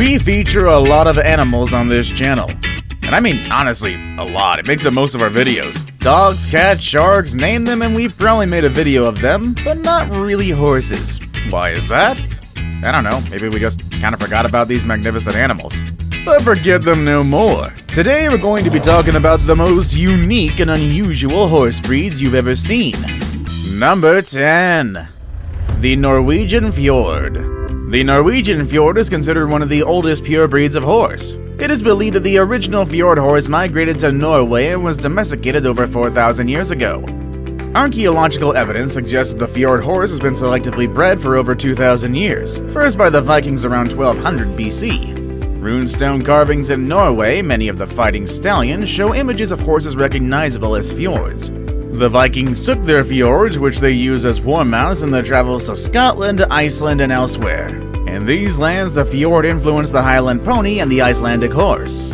We feature a lot of animals on this channel. And I mean, honestly, a lot. It makes up most of our videos. Dogs, cats, sharks, name them, and we've probably made a video of them, but not really horses. Why is that? I don't know, maybe we just kind of forgot about these magnificent animals. But forget them no more. Today we're going to be talking about the most unique and unusual horse breeds you've ever seen. Number 10. The Norwegian Fjord. The Norwegian Fjord is considered one of the oldest pure breeds of horse. It is believed that the original fjord horse migrated to Norway and was domesticated over 4,000 years ago. Archaeological evidence suggests that the fjord horse has been selectively bred for over 2,000 years, first by the Vikings around 1200 BC. Runestone carvings in Norway, many of the fighting stallions, show images of horses recognizable as fjords. The Vikings took their fjords, which they used as war mounts in their travels to Scotland, Iceland, and elsewhere. In these lands, the fjord influenced the Highland pony and the Icelandic horse.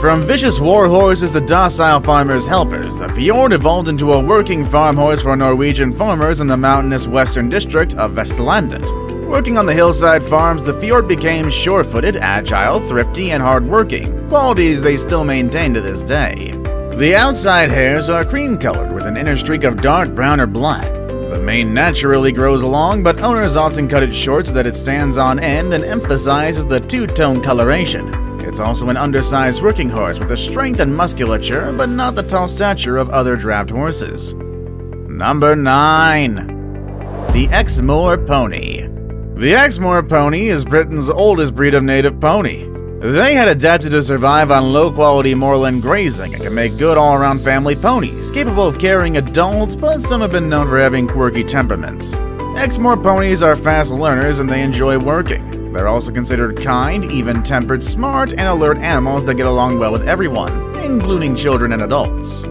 From vicious war horses to docile farmers' helpers, the fjord evolved into a working farm horse for Norwegian farmers in the mountainous western district of Vestlandet. Working on the hillside farms, the fjord became sure footed, agile, thrifty, and hard-working, qualities they still maintain to this day. The outside hairs are cream colored with an inner streak of dark brown or black. The mane naturally grows long, but owners often cut it short so that it stands on end and emphasizes the two tone coloration. It's also an undersized working horse with the strength and musculature, but not the tall stature of other draft horses. Number 9. The Exmoor Pony. The Exmoor pony is Britain's oldest breed of native pony. They had adapted to survive on low quality moorland grazing and can make good all around family ponies, capable of carrying adults, but some have been known for having quirky temperaments. Exmoor ponies are fast learners and they enjoy working. They're also considered kind, even tempered, smart, and alert animals that get along well with everyone, including children and adults.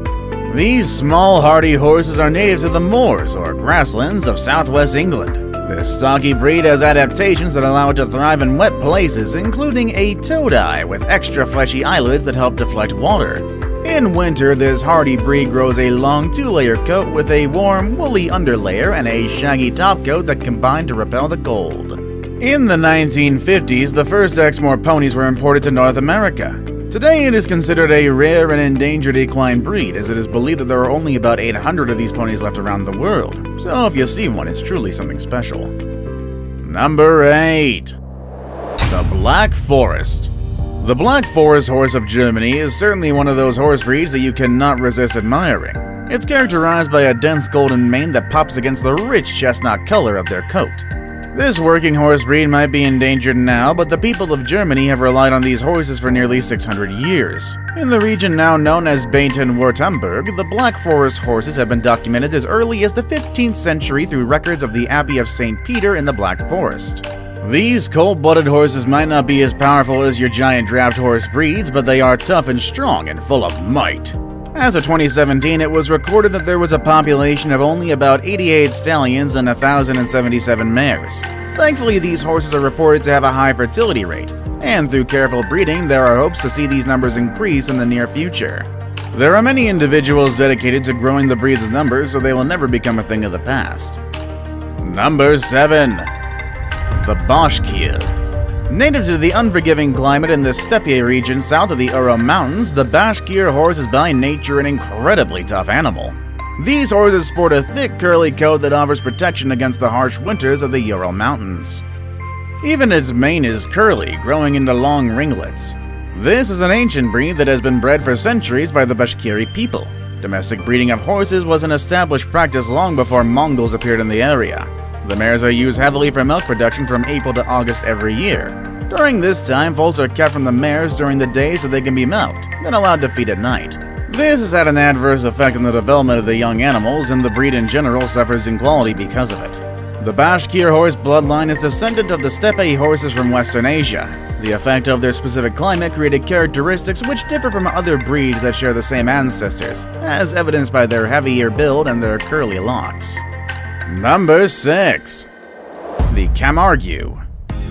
These small, hardy horses are native to the moors or grasslands of southwest England. This stocky breed has adaptations that allow it to thrive in wet places, including a toad eye with extra fleshy eyelids that help deflect water. In winter, this hardy breed grows a long two-layer coat with a warm, woolly underlayer and a shaggy topcoat that combine to repel the cold. In the 1950s, the first Exmoor ponies were imported to North America. Today, it is considered a rare and endangered equine breed, as it is believed that there are only about 800 of these ponies left around the world, so if you see one, it's truly something special. Number 8. The Black Forest. The Black Forest horse of Germany is certainly one of those horse breeds that you cannot resist admiring. It's characterized by a dense golden mane that pops against the rich chestnut color of their coat. This working horse breed might be endangered now, but the people of Germany have relied on these horses for nearly 600 years. In the region now known as Baden-Württemberg, the Black Forest horses have been documented as early as the 15th century through records of the Abbey of St. Peter in the Black Forest. These cold-blooded horses might not be as powerful as your giant draft horse breeds, but they are tough and strong and full of might. As of 2017, it was recorded that there was a population of only about 88 stallions and 1,077 mares. Thankfully, these horses are reported to have a high fertility rate, and through careful breeding, there are hopes to see these numbers increase in the near future. There are many individuals dedicated to growing the breed's numbers so they will never become a thing of the past. Number 7. The Bashkir. Native to the unforgiving climate in the steppe region south of the Ural Mountains, the Bashkir horse is by nature an incredibly tough animal. These horses sport a thick curly coat that offers protection against the harsh winters of the Ural Mountains. Even its mane is curly, growing into long ringlets. This is an ancient breed that has been bred for centuries by the Bashkiri people. Domestic breeding of horses was an established practice long before Mongols appeared in the area. The mares are used heavily for milk production from April to August every year. During this time, foals are kept from the mares during the day so they can be milked, then allowed to feed at night. This has had an adverse effect on the development of the young animals, and the breed in general suffers in quality because of it. The Bashkir horse bloodline is descendant of the steppe horses from Western Asia. The effect of their specific climate created characteristics which differ from other breeds that share the same ancestors, as evidenced by their heavier build and their curly locks. Number 6. The Camargue.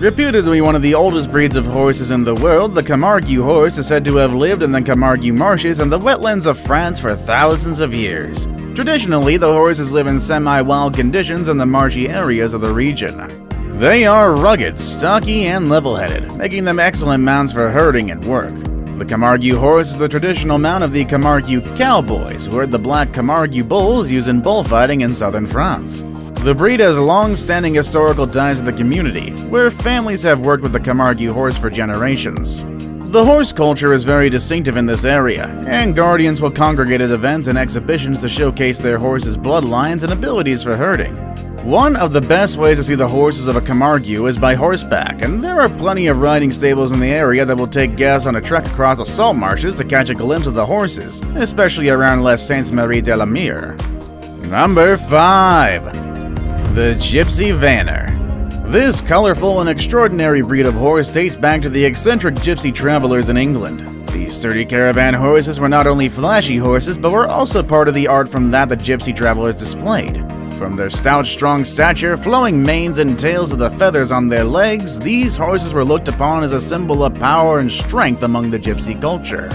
Reputed to be one of the oldest breeds of horses in the world, the Camargue horse is said to have lived in the Camargue marshes and the wetlands of France for thousands of years. Traditionally, the horses live in semi-wild conditions in the marshy areas of the region. They are rugged, stocky, and level-headed, making them excellent mounts for herding and work. The Camargue horse is the traditional mount of the Camargue cowboys, who herd the black Camargue bulls used in bullfighting in southern France. The breed has long-standing historical ties to the community, where families have worked with the Camargue horse for generations. The horse culture is very distinctive in this area, and guardians will congregate at events and exhibitions to showcase their horses' bloodlines and abilities for herding. One of the best ways to see the horses of a Camargue is by horseback, and there are plenty of riding stables in the area that will take guests on a trek across the salt marshes to catch a glimpse of the horses, especially around Les Saintes Maries de la Mer. Number 5. The Gypsy Vanner this colorful and extraordinary breed of horse dates back to the eccentric gypsy travelers in England. These sturdy caravan horses were not only flashy horses, but were also part of the art from that the gypsy travelers displayed. From their stout, strong stature, flowing manes, and tails of the feathers on their legs, these horses were looked upon as a symbol of power and strength among the gypsy culture.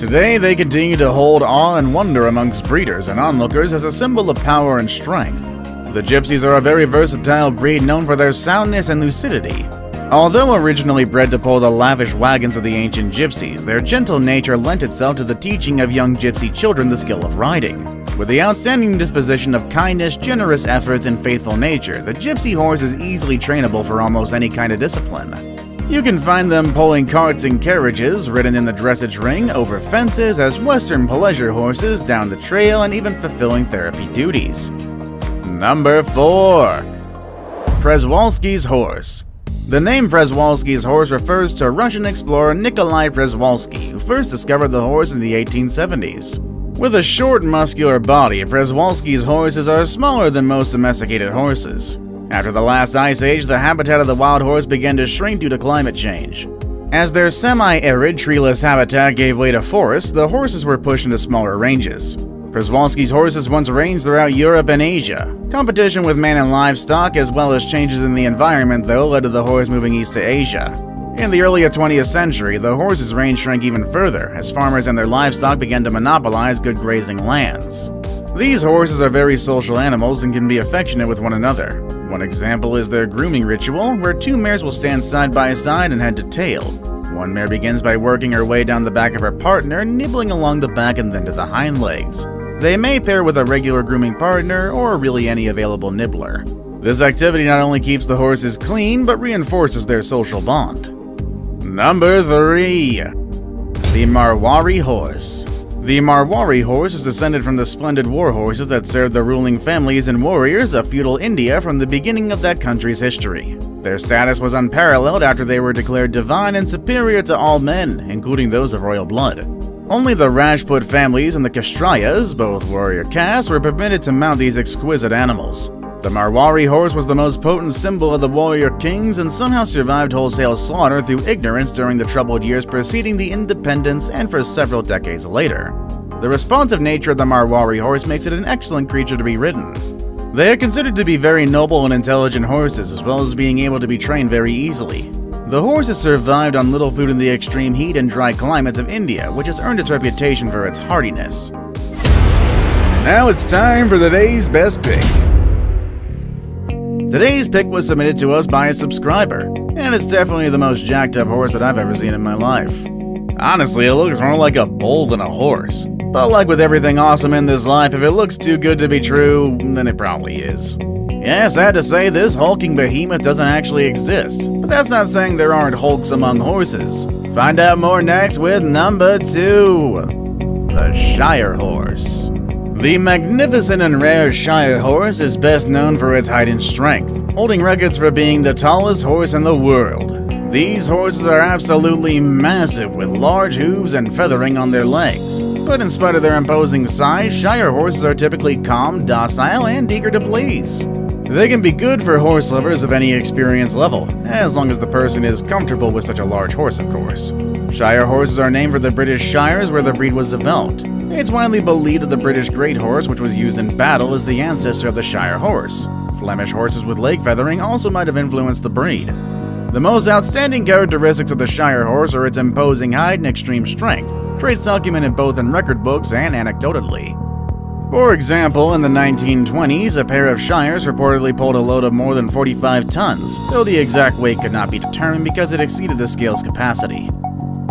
Today, they continue to hold awe and wonder amongst breeders and onlookers as a symbol of power and strength. The Gypsies are a very versatile breed known for their soundness and lucidity. Although originally bred to pull the lavish wagons of the ancient gypsies, their gentle nature lent itself to the teaching of young gypsy children the skill of riding. With the outstanding disposition of kindness, generous efforts, and faithful nature, the gypsy horse is easily trainable for almost any kind of discipline. You can find them pulling carts and carriages, ridden in the dressage ring, over fences, as western pleasure horses, down the trail, and even fulfilling therapy duties. Number 4. Przewalski's Horse The name Przewalski's horse refers to Russian explorer Nikolai Przewalski, who first discovered the horse in the 1870s. With a short, muscular body, Przewalski's horses are smaller than most domesticated horses. After the last ice age, the habitat of the wild horse began to shrink due to climate change. As their semi-arid, treeless habitat gave way to forests, the horses were pushed into smaller ranges. Przewalski's horses once ranged throughout Europe and Asia. Competition with man and livestock, as well as changes in the environment, though, led to the horse moving east to Asia. In the early 20th century, the horse's range shrank even further as farmers and their livestock began to monopolize good grazing lands. These horses are very social animals and can be affectionate with one another. One example is their grooming ritual, where two mares will stand side by side and head to tail. One mare begins by working her way down the back of her partner, nibbling along the back and then to the hind legs. They may pair with a regular grooming partner or really any available nibbler. This activity not only keeps the horses clean, but reinforces their social bond. Number 3. The Marwari Horse The Marwari horse is descended from the splendid war horses that served the ruling families and warriors of feudal India from the beginning of that country's history. Their status was unparalleled after they were declared divine and superior to all men, including those of royal blood. Only the Rajput families and the Kshatriyas, both warrior castes, were permitted to mount these exquisite animals. The Marwari horse was the most potent symbol of the warrior kings and somehow survived wholesale slaughter through ignorance during the troubled years preceding the independence and for several decades later. The responsive nature of the Marwari horse makes it an excellent creature to be ridden. They are considered to be very noble and intelligent horses, as well as being able to be trained very easily. The horse has survived on little food in the extreme heat and dry climates of India, which has earned its reputation for its hardiness. Now it's time for today's best pick. Today's pick was submitted to us by a subscriber, and it's definitely the most jacked up horse that I've ever seen in my life. Honestly, it looks more like a bull than a horse. But like with everything awesome in this life, if it looks too good to be true, then it probably is. Yeah, sad to say, this hulking behemoth doesn't actually exist, but that's not saying there aren't hulks among horses. Find out more next with number two the Shire Horse. The magnificent and rare Shire Horse is best known for its height and strength, holding records for being the tallest horse in the world. These horses are absolutely massive with large hooves and feathering on their legs. But in spite of their imposing size, Shire horses are typically calm, docile, and eager to please. They can be good for horse lovers of any experience level, as long as the person is comfortable with such a large horse, of course. Shire horses are named for the British Shires where the breed was developed. It's widely believed that the British Great Horse, which was used in battle, is the ancestor of the Shire horse. Flemish horses with leg feathering also might have influenced the breed. The most outstanding characteristics of the Shire horse are its imposing height and extreme strength, traits documented both in record books and anecdotally. For example, in the 1920s, a pair of Shires reportedly pulled a load of more than 45 tons, though the exact weight could not be determined because it exceeded the scale's capacity.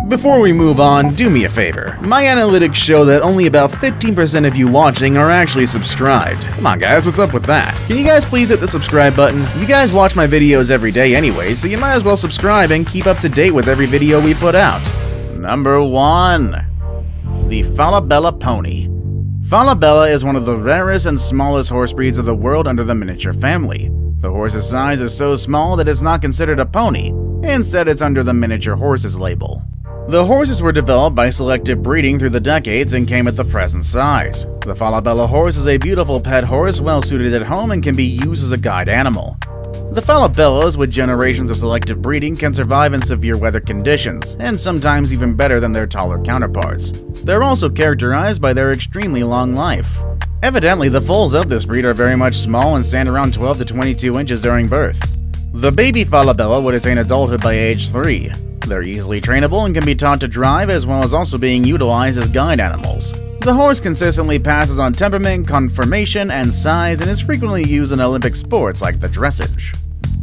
Before we move on, do me a favor. My analytics show that only about 15% of you watching are actually subscribed. Come on guys, what's up with that? Can you guys please hit the subscribe button? You guys watch my videos every day anyway, so you might as well subscribe and keep up to date with every video we put out. Number 1. The Falabella Pony. Falabella is one of the rarest and smallest horse breeds of the world under the miniature family. The horse's size is so small that it's not considered a pony, instead it's under the miniature horses label. The horses were developed by selective breeding through the decades and came at the present size. The Falabella horse is a beautiful pet horse well suited at home and can be used as a guide animal. The Falabellas, with generations of selective breeding, can survive in severe weather conditions, and sometimes even better than their taller counterparts. They're also characterized by their extremely long life. Evidently, the foals of this breed are very much small and stand around 12 to 22 inches during birth. The baby Falabella would attain adulthood by age 3, they're easily trainable and can be taught to drive as well as also being utilized as guide animals. The horse consistently passes on temperament, conformation, and size and is frequently used in Olympic sports like the dressage.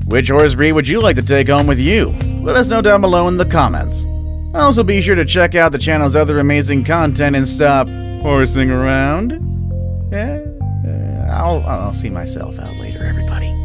Which horse breed would you like to take home with you? Let us know down below in the comments. Also be sure to check out the channel's other amazing content and stop horsing around. Yeah, I'll, I'll see myself out later, everybody.